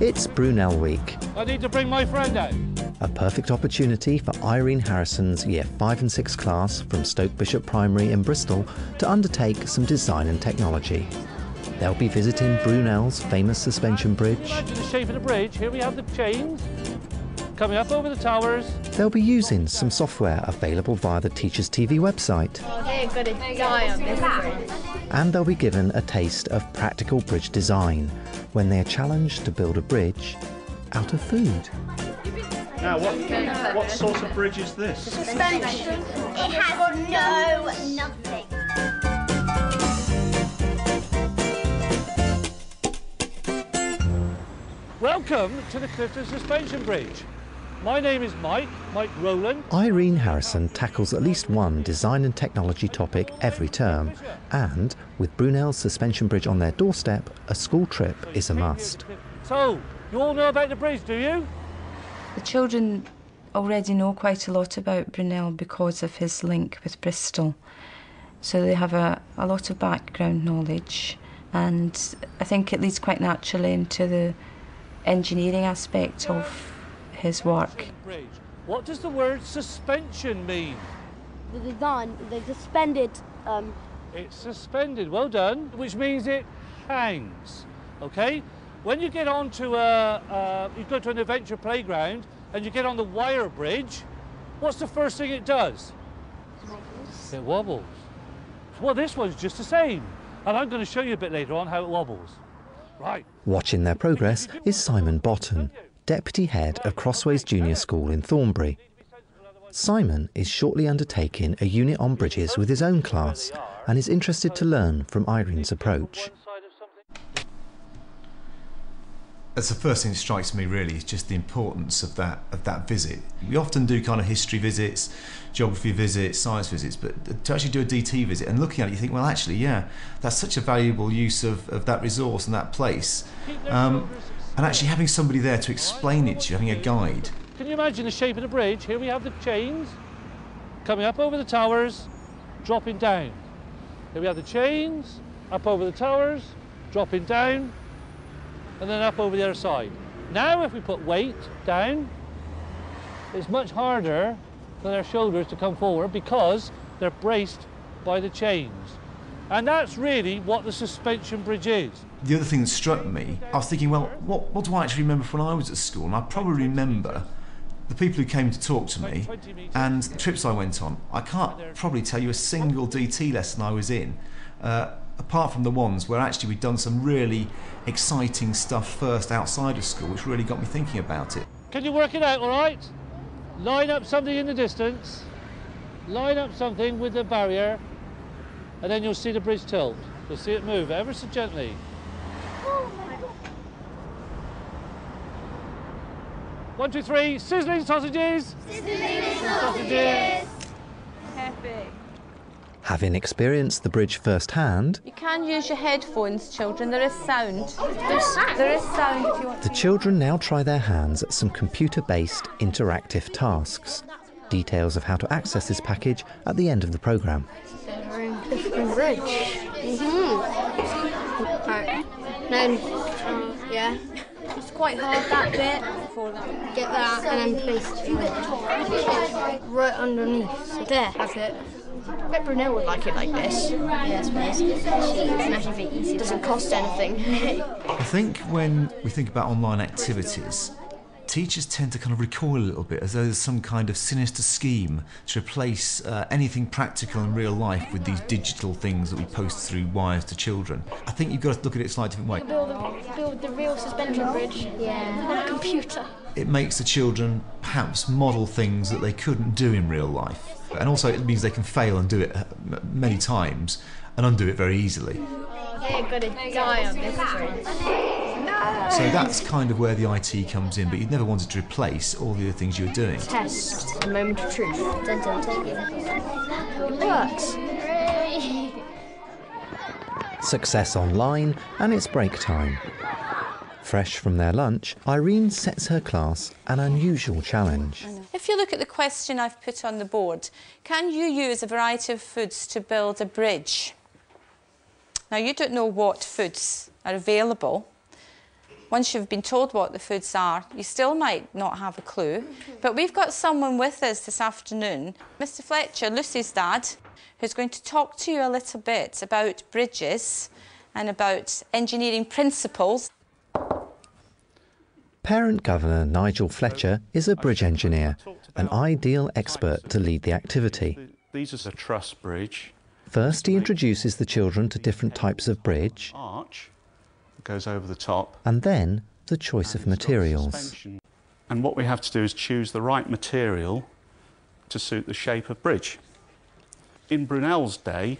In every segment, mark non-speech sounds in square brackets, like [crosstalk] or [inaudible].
It's Brunel Week, I need to bring my friend out. a perfect opportunity for Irene Harrison's Year 5 and 6 class from Stoke Bishop Primary in Bristol to undertake some design and technology. They'll be visiting Brunel's famous suspension bridge. Imagine the shape of the bridge. Here we have the chains coming up over the towers. They'll be using some software available via the Teachers TV website. Oh, They're going to die on this bridge. And they'll be given a taste of practical bridge design when they are challenged to build a bridge out of food. Now, what what sort of bridge is this? Suspension. It has no nothing. Welcome to the Clifton Suspension Bridge. My name is Mike, Mike Rowland. Irene Harrison tackles at least one design and technology topic every term, and with Brunel's suspension bridge on their doorstep, a school trip is a must. So, you all know about the bridge, do you? The children already know quite a lot about Brunel because of his link with Bristol. So they have a, a lot of background knowledge, and I think it leads quite naturally into the engineering aspect of his work. What does the word suspension mean? the design, they suspended um, It's suspended. Well done. Which means it hangs. Okay. When you get onto a, uh, you go to an adventure playground and you get on the wire bridge, what's the first thing it does? It wobbles. Well, this one's just the same, and I'm going to show you a bit later on how it wobbles. Right. Watching their progress is Simon Botton, Deputy Head of Crossways Junior School in Thornbury. Simon is shortly undertaking a unit on bridges with his own class and is interested to learn from Irene's approach. That's the first thing that strikes me really is just the importance of that of that visit. We often do kind of history visits, geography visits, science visits, but to actually do a DT visit and looking at it, you think, well, actually, yeah, that's such a valuable use of, of that resource and that place. Um, and actually having somebody there to explain it to you, having a guide. Can you imagine the shape of the bridge? Here we have the chains coming up over the towers, dropping down. Here we have the chains up over the towers, dropping down, and then up over the other side. Now, if we put weight down, it's much harder for their shoulders to come forward because they're braced by the chains. And that's really what the suspension bridge is. The other thing that struck me, I was thinking, well, what, what do I actually remember from when I was at school? And I probably remember the people who came to talk to me and the trips I went on. I can't probably tell you a single DT lesson I was in, uh, apart from the ones where actually we'd done some really exciting stuff first outside of school, which really got me thinking about it. Can you work it out, all right? Line up something in the distance, line up something with the barrier, and then you'll see the bridge tilt. You'll see it move ever so gently. One, two, three, sizzling sausages! Sizzling sausages! Having experienced the bridge firsthand, You can use your headphones, children. There is sound. There's, there is sound if you want. the children now try their hands at some computer based interactive tasks. Details of how to access this package at the end of the programme. Clifton Bridge. Mm-hmm. Right. Then, um, yeah. It's quite hard that bit. Before that. Get that and then place it right underneath. So there, have it. I bet Brunel would like it like this. Yeah, I suppose. It's actually very easy. It doesn't cost anything. I think when we think about online activities, teachers tend to kind of recoil a little bit as though there's some kind of sinister scheme to replace uh, anything practical in real life with these digital things that we post through wires to children. I think you've got to look at it a slightly different way. build, a, build the real suspension bridge Yeah. on a computer. It makes the children perhaps model things that they couldn't do in real life. And also, it means they can fail and do it uh, many times and undo it very easily. They're going to die on this bridge. So that's kind of where the IT comes in, but you'd never wanted to replace all the other things you were doing. Test. A moment of truth. Dun, dun, dun. It works. Success online, and it's break time. Fresh from their lunch, Irene sets her class an unusual challenge. If you look at the question I've put on the board, can you use a variety of foods to build a bridge? Now, you don't know what foods are available, once you've been told what the foods are, you still might not have a clue. Mm-hmm. But we've got someone with us this afternoon, Mr. Fletcher, Lucy's dad, who's going to talk to you a little bit about bridges and about engineering principles. Parent Governor Nigel Fletcher is a bridge engineer, an ideal expert to lead the activity. These is a truss bridge. First, he introduces the children to different types of bridge Arch goes over the top. and then the choice of and materials. And what we have to do is choose the right material to suit the shape of bridge. In Brunel's day,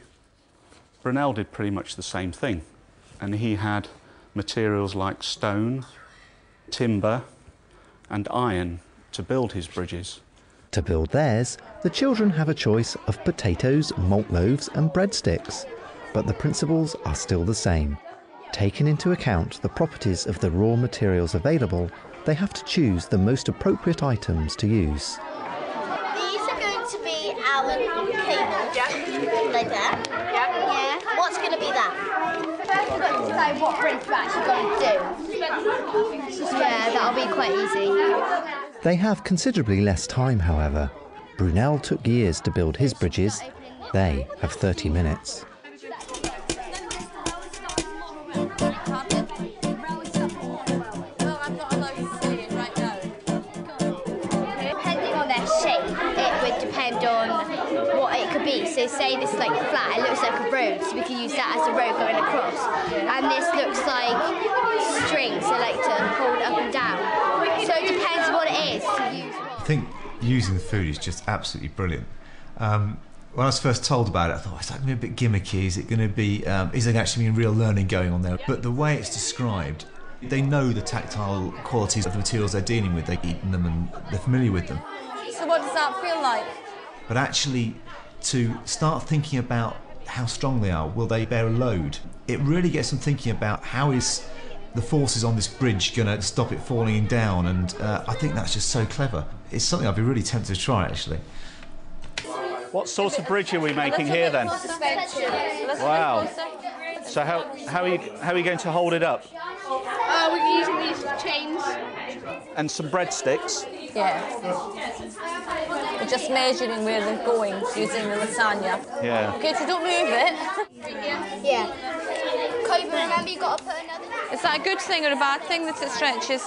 Brunel did pretty much the same thing. And he had materials like stone, timber, and iron to build his bridges. To build theirs, the children have a choice of potatoes, malt loaves, and breadsticks, but the principles are still the same. Taking into account the properties of the raw materials available, they have to choose the most appropriate items to use. These are going to be our cable. Like that. Yeah. What's going to be that? First, we've got to decide what bridge we're actually going to do. Yeah, that'll be quite easy. They have considerably less time, however. Brunel took years to build his bridges. They have 30 minutes. This is like flat, it looks like a road, so we can use that as a road going across. And this looks like strings, so like to hold up and down. So it depends what it is to use. I think using the food is just absolutely brilliant. Um, when I was first told about it, I thought, is that going to be a bit gimmicky? Is it going to be, um, is there actually any real learning going on there? But the way it's described, they know the tactile qualities of the materials they're dealing with. They've eaten them and they're familiar with them. So, what does that feel like? But actually, to start thinking about how strong they are, will they bear a load? It really gets them thinking about how is the forces on this bridge going to stop it falling down, and uh, I think that's just so clever. It's something I'd be really tempted to try actually. What sort of bridge are we making here then? more suspension. A little Wow. So how, how, are you, how are you going to hold it up? Uh, we're using these chains. And some breadsticks. Yeah. We're just measuring where they're going using the lasagna. Yeah. Okay, so don't move it. Yeah. Kobe, remember you got to put another. [laughs] Is that a good thing or a bad thing that it stretches?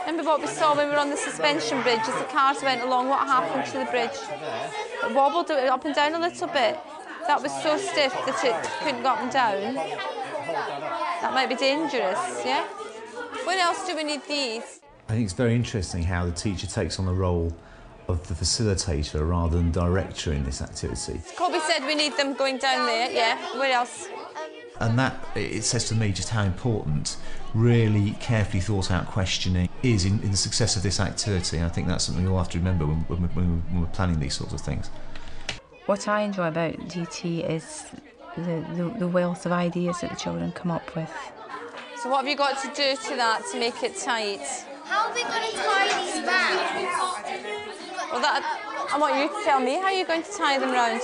Remember what we saw when we were on the suspension bridge as the cars went along, what happened to the bridge? It wobbled it up and down a little bit. That was so stiff that it couldn't go up and down. That might be dangerous, yeah? Where else do we need these? I think it's very interesting how the teacher takes on the role of the facilitator rather than director in this activity. Kobe said we need them going down there, yeah. Where else? And that, it says to me just how important really carefully thought out questioning is in, in the success of this activity. And I think that's something we all have to remember when, when, we- when, we- when we're planning these sorts of things. What I enjoy about DT is the, the, the wealth of ideas that the children come up with. So what have you got to do to that to make it tight? How are we going to tie these round? Well, that, I want you to tell me how you're going to tie them round.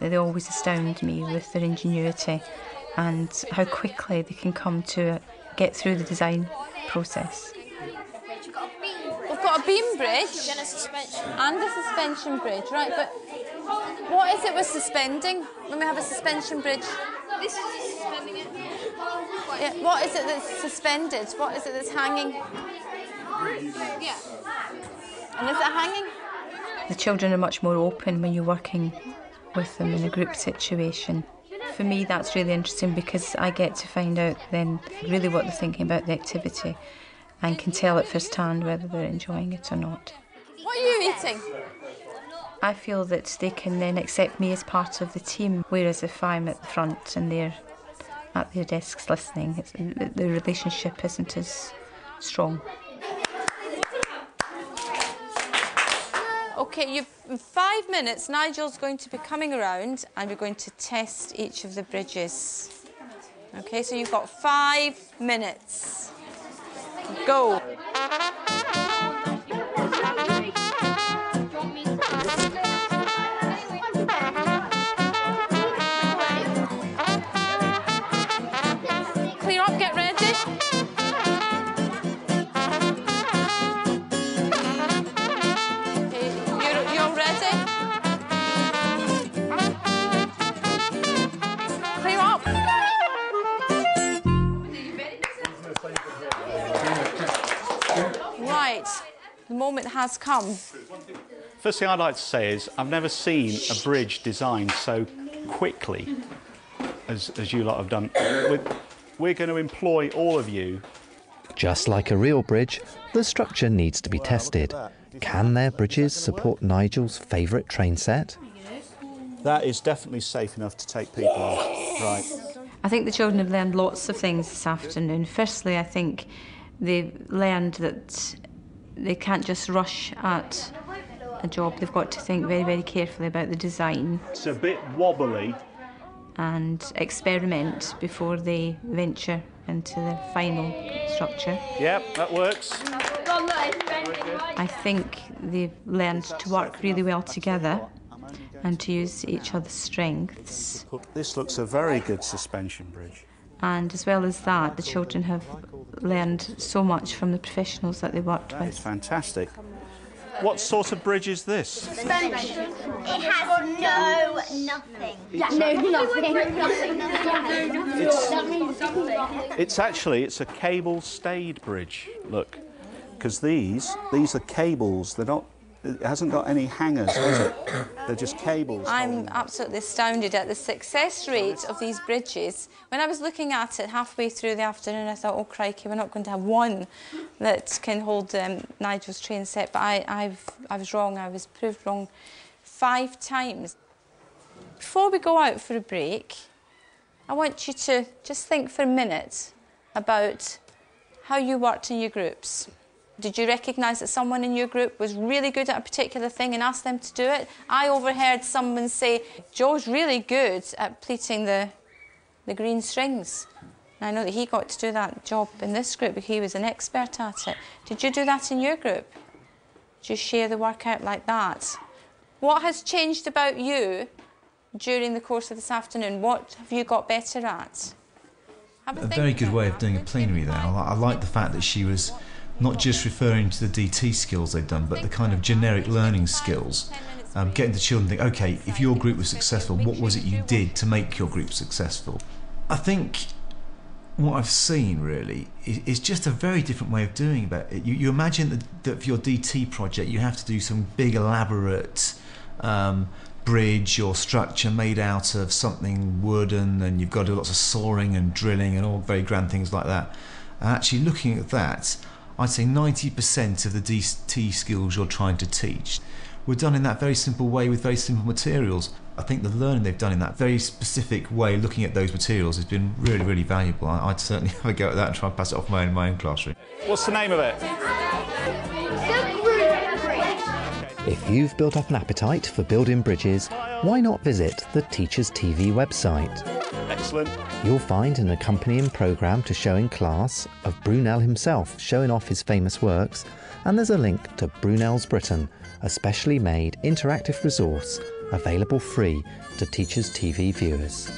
They always astound me with their ingenuity and how quickly they can come to get through the design process. We've got a beam bridge And a suspension. and a suspension bridge, right? But what is it we're suspending when we have a suspension bridge? This is suspending it. Yeah, what is it that's suspended? What is it that's hanging? Yeah. And is it hanging? The children are much more open when you're working with them in a group situation. For me, that's really interesting because I get to find out then really what they're thinking about the activity and can tell at first hand whether they're enjoying it or not. What are you eating? I feel that they can then accept me as part of the team, whereas if I'm at the front and they're at their desks listening, it's, the relationship isn't as strong. Okay, you've five minutes. Nigel's going to be coming around and we're going to test each of the bridges. Okay, so you've got five minutes. Go. Has come. First thing I'd like to say is I've never seen a bridge designed so quickly as, as you lot have done. We're, we're going to employ all of you. Just like a real bridge, the structure needs to be tested. Can their bridges support Nigel's favourite train set? That is definitely safe enough to take people on. Right. I think the children have learned lots of things this afternoon. Firstly, I think they've learned that they can't just rush at a job. They've got to think very, very carefully about the design It's a bit wobbly. and experiment before they venture into the final structure. Yep, that works. I think they've learned to work really well together and to use each other's strengths. This looks a very good suspension bridge. And as well as that, the children have learned so much from the professionals that they worked That is with. fantastic. What sort of bridge is this? It has no nothing. It's actually it's a cable stayed bridge. Look, because these these are cables. They're not. It hasn't got any hangers, has it? They're just cables. I'm absolutely astounded at the success rate of these bridges. When I was looking at it halfway through the afternoon, I thought, oh crikey, we're not going to have one that can hold um, Nigel's train set. But I, I've, I was wrong. I was proved wrong five times. Before we go out for a break, I want you to just think for a minute about how you worked in your groups. Did you recognise that someone in your group was really good at a particular thing and asked them to do it? I overheard someone say, Joe's really good at pleating the, the green strings. And I know that he got to do that job in this group, because he was an expert at it. Did you do that in your group? Did you share the work out like that? What has changed about you during the course of this afternoon? What have you got better at? A very good way of doing a plenary there. I, like- li- I like the fact that she was not just referring to the DT skills they've done, but the kind of generic learning skills. Um, getting the children to think, okay, if your group was successful, what was it you did to make your group successful? I think what I've seen really is, is just a very different way of doing it. You, you imagine that, that for your DT project, you have to do some big, elaborate um, bridge or structure made out of something wooden, and you've got to do lots of sawing and drilling and all very grand things like that. And actually, looking at that, I'd say 90% of the DT skills you're trying to teach were done in that very simple way with very simple materials. I think the learning they've done in that very specific way, looking at those materials, has been really, really valuable. I, I'd certainly [laughs] have a go at that and try and pass it off my own, my own classroom. What's the name of it? If you've built up an appetite for building bridges, why not visit the Teachers TV website? Excellent. You'll find an accompanying programme to show in class of Brunel himself showing off his famous works, and there's a link to Brunel's Britain, a specially made interactive resource available free to Teachers TV viewers.